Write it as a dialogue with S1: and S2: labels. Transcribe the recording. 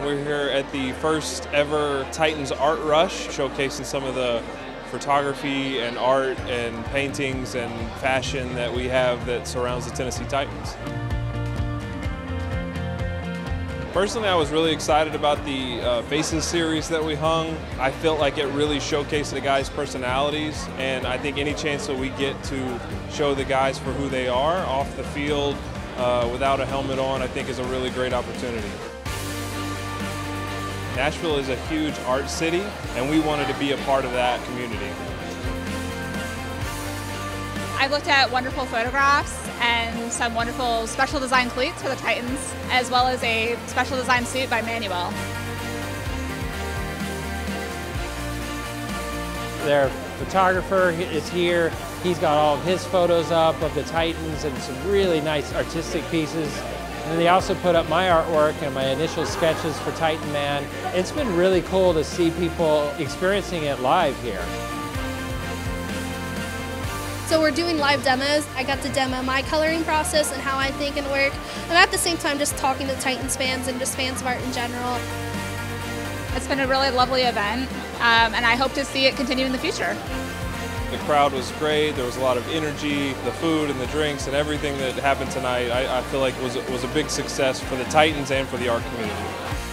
S1: We're here at the first ever Titans Art Rush, showcasing some of the photography and art and paintings and fashion that we have that surrounds the Tennessee Titans. Personally, I was really excited about the uh, Faces series that we hung. I felt like it really showcased the guys' personalities, and I think any chance that we get to show the guys for who they are off the field uh, without a helmet on, I think is a really great opportunity. Nashville is a huge art city, and we wanted to be a part of that community.
S2: I've looked at wonderful photographs and some wonderful special design cleats for the Titans, as well as a special design suit by Manuel.
S3: Their photographer is here. He's got all of his photos up of the Titans and some really nice artistic pieces. And they also put up my artwork and my initial sketches for Titan Man. It's been really cool to see people experiencing it live here.
S4: So we're doing live demos. I got to demo my coloring process and how I think and work. And at the same time just talking to Titans fans and just fans of art in general.
S2: It's been a really lovely event, um, and I hope to see it continue in the future.
S1: The crowd was great. There was a lot of energy. The food and the drinks and everything that happened tonight, I, I feel like was was a big success for the Titans and for the art community.